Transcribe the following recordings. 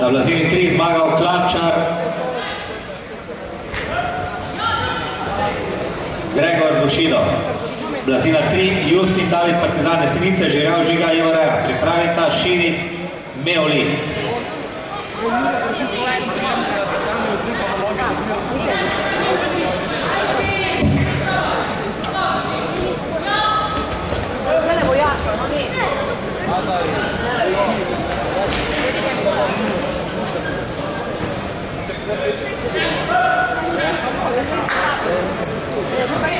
Na blazini 3 zmagal Klančar. Gregor Bušido. Blazina 3, Justin David Partizan Jesenice, Žirjav Žiga Jevoreja. Pripravita Šinic Meolic. Thank you.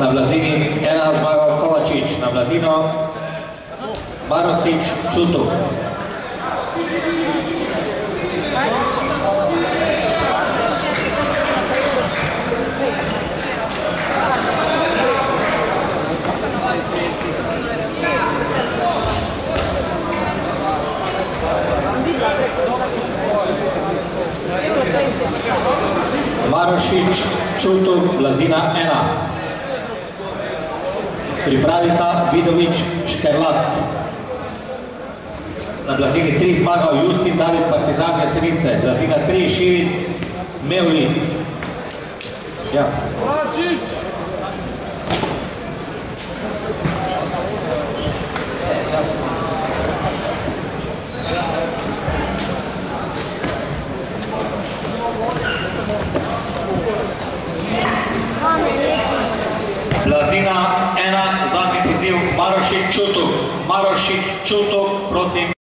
Na blazini ena zmagal Kovačič, na blazino Marosič Čutuk. Marošič Čutuk, blazina ena. Pripravita Vidovič Škerlat. Na blazini 3 zmagal Justin David Partizan Jesenice. Blazina 3 Šivic Mevlic. Ja. Blazina Marošik Čutuk, Marošik Čutuk, prosím.